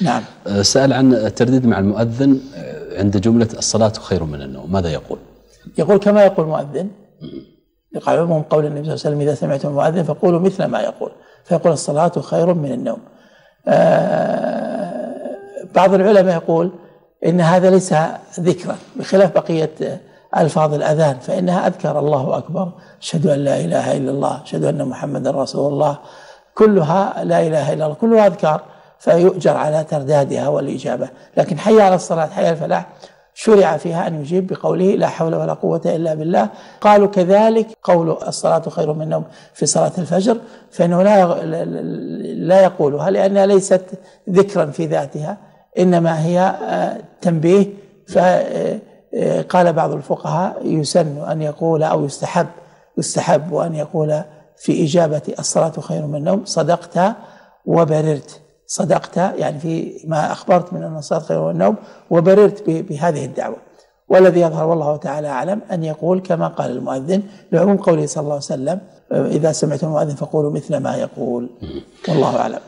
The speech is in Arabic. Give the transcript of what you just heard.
نعم. سأل عن الترديد مع المؤذن عند جملة الصلاة خير من النوم ماذا يقول؟ يقول كما يقول المؤذن. يقال عموم قول النبي صلى الله عليه وسلم إذا سمعتم المؤذن فقولوا مثل ما يقول. فيقول الصلاة خير من النوم. آه بعض العلماء يقول إن هذا ليس ذكرا بخلاف بقية ألفاظ الأذان فإنها أذكر الله أكبر أشهد أن لا إله إلا الله أشهد أن محمدا رسول الله. كلها لا إله إلا الله كلها أذكار. فيؤجر على تردادها والإجابة. لكن حي على الصلاة حي الفلاح. شرع فيها أن يجيب بقوله لا حول ولا قوة إلا بالله. قالوا كذلك قول الصلاة خير من النوم في صلاة الفجر. فإنه لا لا يقولها لأنها ليست ذكرا في ذاتها إنما هي تنبيه. فقال بعض الفقهاء يسن أن يقول أو يستحب يستحب أن يقول في إجابة الصلاة خير من النوم صدقت وبررت. صدقت يعني في ما أخبرت من أن الصلاة خير من النوم وبررت بهذه الدعوة. والذي يظهر والله تعالى أعلم أن يقول كما قال المؤذن لعموم قوله صلى الله عليه وسلم إذا سمعتم المؤذن فقولوا مثل ما يقول. والله أعلم.